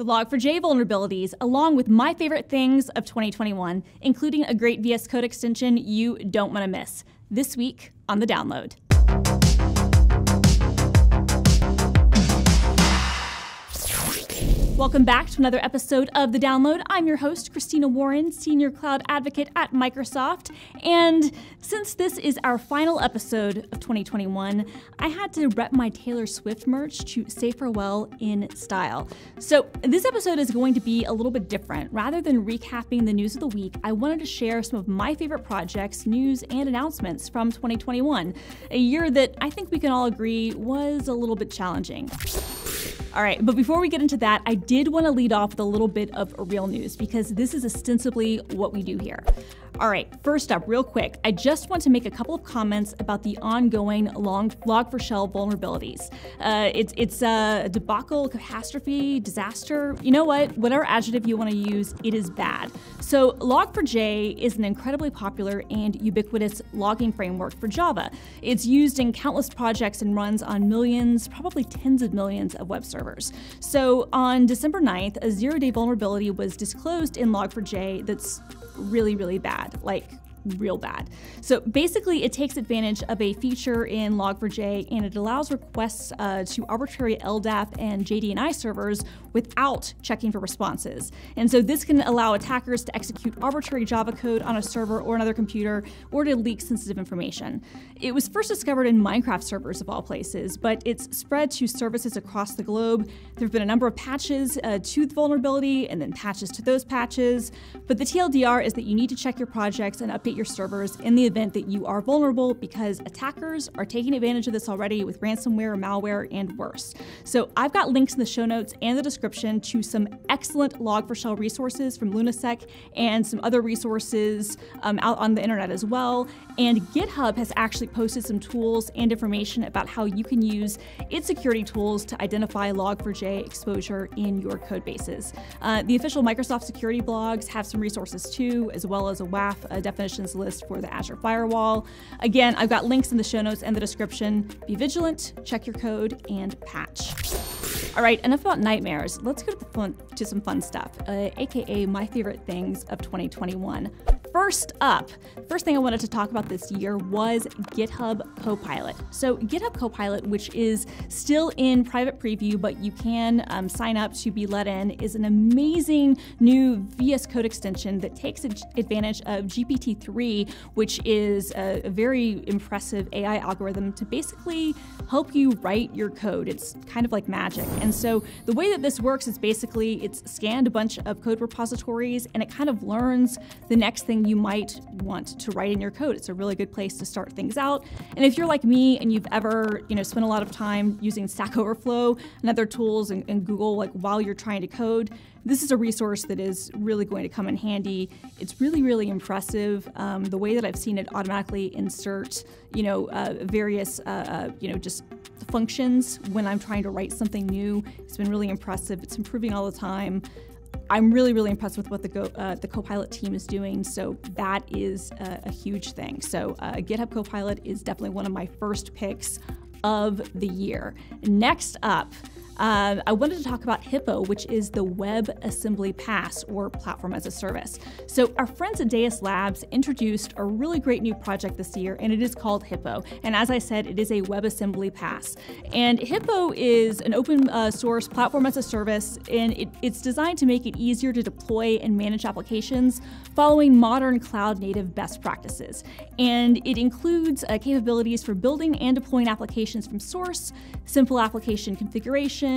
the Log4j vulnerabilities, along with my favorite things of 2021, including a great VS Code extension you don't want to miss. This week on The Download. Welcome back to another episode of The Download. I'm your host, Christina Warren, Senior Cloud Advocate at Microsoft. And since this is our final episode of 2021, I had to rep my Taylor Swift merch to say farewell in style. So this episode is going to be a little bit different. Rather than recapping the news of the week, I wanted to share some of my favorite projects, news, and announcements from 2021, a year that I think we can all agree was a little bit challenging. All right, but before we get into that, I did want to lead off with a little bit of real news because this is ostensibly what we do here. All right, first up, real quick, I just want to make a couple of comments about the ongoing long Log4Shell vulnerabilities. Uh, it's it's a debacle, catastrophe, disaster. You know what? Whatever adjective you want to use, it is bad. So Log4j is an incredibly popular and ubiquitous logging framework for Java. It's used in countless projects and runs on millions, probably tens of millions of web servers. So on December 9th, a zero-day vulnerability was disclosed in Log4j that's really, really bad. Like real bad. So basically, it takes advantage of a feature in Log4j and it allows requests uh, to arbitrary LDAP and JDNI servers without checking for responses. And so this can allow attackers to execute arbitrary Java code on a server or another computer or to leak sensitive information. It was first discovered in Minecraft servers of all places, but it's spread to services across the globe. There have been a number of patches uh, to the vulnerability and then patches to those patches. But the TLDR is that you need to check your projects and update your servers in the event that you are vulnerable because attackers are taking advantage of this already with ransomware, malware, and worse. So I've got links in the show notes and the description to some excellent Log4Shell resources from Lunasec and some other resources um, out on the internet as well. And GitHub has actually posted some tools and information about how you can use its security tools to identify Log4j exposure in your code bases. Uh, the official Microsoft security blogs have some resources too, as well as a WAF a definitions list for the Azure Firewall. Again, I've got links in the show notes and the description. Be vigilant, check your code, and patch. All right, enough about nightmares. Let's go to, fun, to some fun stuff, uh, aka my favorite things of 2021. First up, first thing I wanted to talk about this year was GitHub Copilot. So, GitHub Copilot, which is still in private preview, but you can um, sign up to be let in, is an amazing new VS Code extension that takes advantage of GPT 3, which is a, a very impressive AI algorithm to basically help you write your code. It's kind of like magic. And so, the way that this works is basically it's scanned a bunch of code repositories and it kind of learns the next thing you might want to write in your code. It's a really good place to start things out. And if you're like me and you've ever, you know, spent a lot of time using Stack Overflow and other tools and, and Google, like while you're trying to code, this is a resource that is really going to come in handy. It's really, really impressive. Um, the way that I've seen it automatically insert, you know, uh, various, uh, uh, you know, just functions when I'm trying to write something new. It's been really impressive. It's improving all the time. I'm really, really impressed with what the Go, uh, the Copilot team is doing. So that is a, a huge thing. So uh, GitHub Copilot is definitely one of my first picks of the year. Next up, uh, I wanted to talk about Hippo, which is the Web Assembly PaaS or Platform as a Service. So, our friends at Deis Labs introduced a really great new project this year, and it is called Hippo. And as I said, it is a WebAssembly PaaS. And Hippo is an open uh, source platform as a service, and it, it's designed to make it easier to deploy and manage applications following modern cloud native best practices. And it includes uh, capabilities for building and deploying applications from source, simple application configuration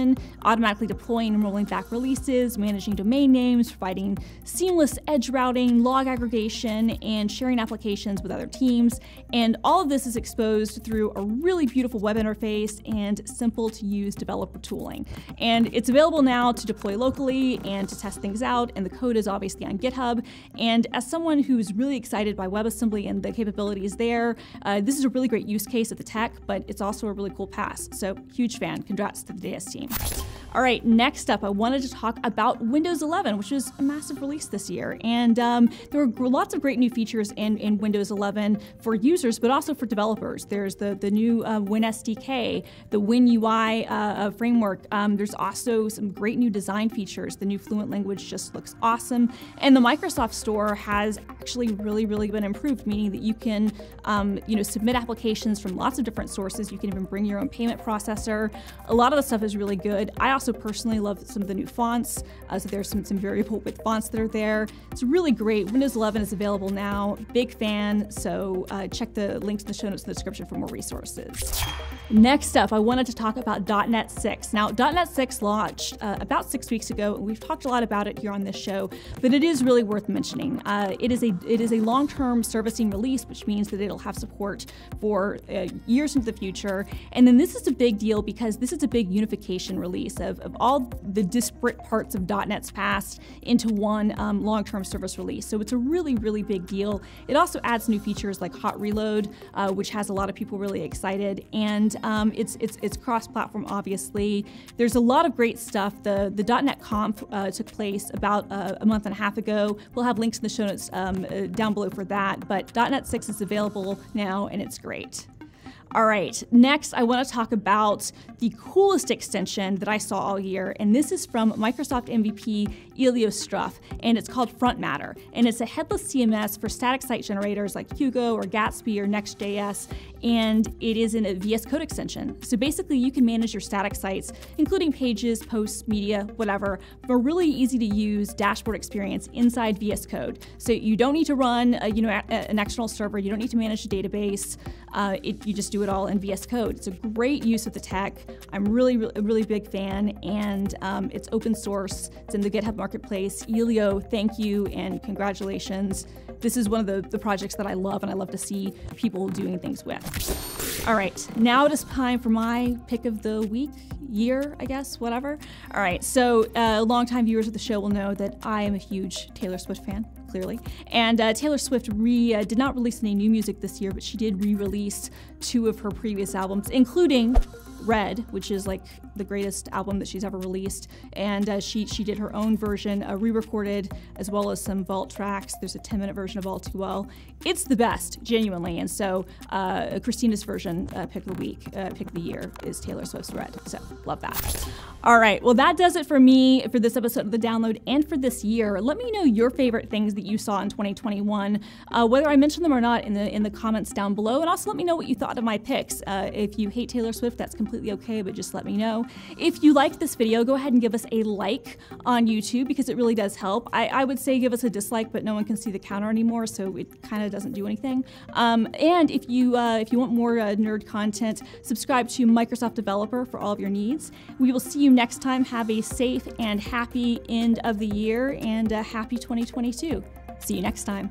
automatically deploying and rolling back releases, managing domain names, providing seamless edge routing, log aggregation, and sharing applications with other teams. And all of this is exposed through a really beautiful web interface and simple to use developer tooling. And it's available now to deploy locally and to test things out, and the code is obviously on GitHub. And as someone who's really excited by WebAssembly and the capabilities there, uh, this is a really great use case of the tech, but it's also a really cool PaaS. So huge fan. Congrats to the Deis team team. All right, next up, I wanted to talk about Windows 11, which was a massive release this year. And um, there were lots of great new features in, in Windows 11 for users, but also for developers. There's the, the new uh, Win SDK, the Win UI uh, uh, framework. Um, there's also some great new design features. The new Fluent language just looks awesome. And the Microsoft Store has actually really, really been improved, meaning that you can um, you know, submit applications from lots of different sources. You can even bring your own payment processor. A lot of the stuff is really good. I also personally love some of the new fonts. Uh, so there's some, some variable width fonts that are there. It's really great. Windows 11 is available now. Big fan. So uh, check the links in the show notes in the description for more resources. Next up, I wanted to talk about .NET 6. Now, .NET 6 launched uh, about six weeks ago, and we've talked a lot about it here on this show, but it is really worth mentioning. Uh, it is a it is a long-term servicing release, which means that it'll have support for uh, years into the future. And then this is a big deal because this is a big unification release of, of all the disparate parts of .NET's past into one um, long-term service release. So it's a really, really big deal. It also adds new features like Hot Reload, uh, which has a lot of people really excited, and um, it's it's it's cross-platform. Obviously, there's a lot of great stuff. The the .NET Conf uh, took place about uh, a month and a half ago. We'll have links in the show notes um, uh, down below for that. But .NET 6 is available now, and it's great. All right, next I want to talk about the coolest extension that I saw all year, and this is from Microsoft MVP Elio Struyf, and it's called Front Matter. And it's a headless CMS for static site generators like Hugo or Gatsby or Next.js, and it is in a VS Code extension. So basically, you can manage your static sites, including pages, posts, media, whatever, for a really easy to use dashboard experience inside VS Code. So you don't need to run a, you know, an external server, you don't need to manage a database, uh, it, you just do it all in VS Code. It's a great use of the tech. I'm really, really, really big fan, and um, it's open source. It's in the GitHub Marketplace. Elio, thank you and congratulations. This is one of the, the projects that I love, and I love to see people doing things with. All right, now it is time for my pick of the week, year, I guess, whatever. All right, so uh, longtime viewers of the show will know that I am a huge Taylor Swift fan clearly. And uh, Taylor Swift re, uh, did not release any new music this year, but she did re release two of her previous albums, including Red, which is like the greatest album that she's ever released, and uh, she she did her own version, uh, re-recorded, as well as some vault tracks. There's a 10-minute version of All Too Well. It's the best, genuinely, and so uh, Christina's version, uh, pick of the week, uh, pick the year, is Taylor Swift's Red. So love that. All right, well that does it for me for this episode of the download and for this year. Let me know your favorite things that you saw in 2021, uh, whether I mentioned them or not in the in the comments down below, and also let me know what you thought of my picks. if you hate Taylor Swift, that's completely okay, but just let me know. If you liked this video, go ahead and give us a like on YouTube because it really does help. I, I would say give us a dislike, but no one can see the counter anymore, so it kind of doesn't do anything. Um, and if you uh, if you want more uh, nerd content, subscribe to Microsoft Developer for all of your needs. We will see you next time. Have a safe and happy end of the year and a happy 2022. See you next time.